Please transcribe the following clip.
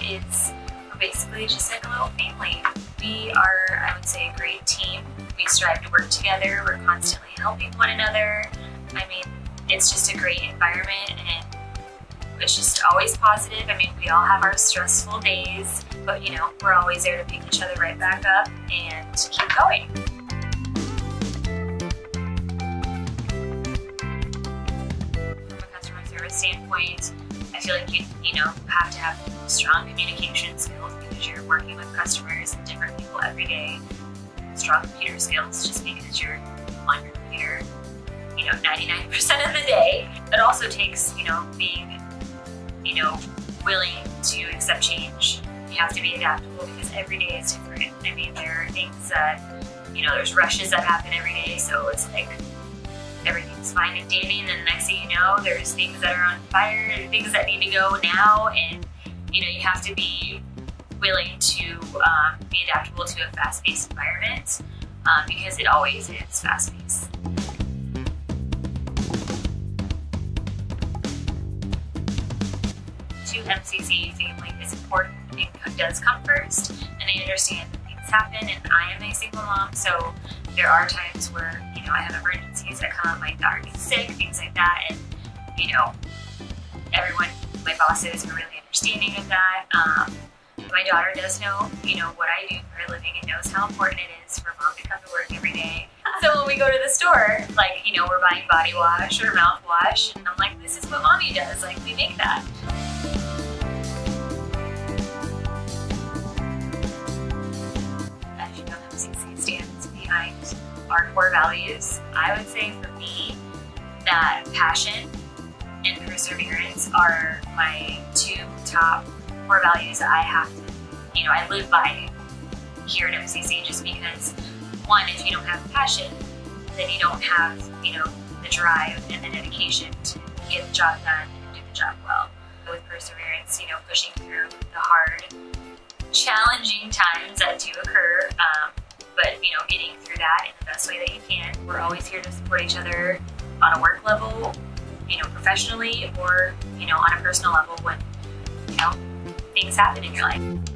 it's basically just like a little family. We are, I would say, a great team. We strive to work together. We're constantly helping one another. I mean, it's just a great environment and it's just always positive. I mean, we all have our stressful days, but you know, we're always there to pick each other right back up and keep going. Standpoint, I feel like you, you know, have to have strong communication skills because you're working with customers and different people every day. Strong computer skills just because you're on your computer, you know, 99% of the day. It also takes, you know, being, you know, willing to accept change. You have to be adaptable because every day is different. I mean, there are things that, you know, there's rushes that happen every day, so it's like everything's fine and dandy, and then the next thing you know, there's things that are on fire and things that need to go now, and you know, you have to be willing to um, be adaptable to a fast-paced environment um, because it always is fast-paced. To MCC, family is important and does come first, and they understand happen, and I am a single mom, so there are times where, you know, I have emergencies that come up, my daughter gets sick, things like that, and, you know, everyone, my bosses are really understanding of that. Um, my daughter does know, you know, what I do for a living and knows how important it is for mom to come to work every day. So when we go to the store, like, you know, we're buying body wash or mouthwash, and I'm like, this is what mommy does, like, we make that. Our core values. I would say for me that passion and perseverance are my two top core values that I have to, you know, I live by here at MCC just because one, if you don't have passion, then you don't have, you know, the drive and the dedication to get the job done and do the job well. With perseverance, you know, pushing through the hard, challenging times that do occur, um, but you know, getting through that in the best way that you can. We're always here to support each other on a work level, you know, professionally or, you know, on a personal level when, you know, things happen in your life.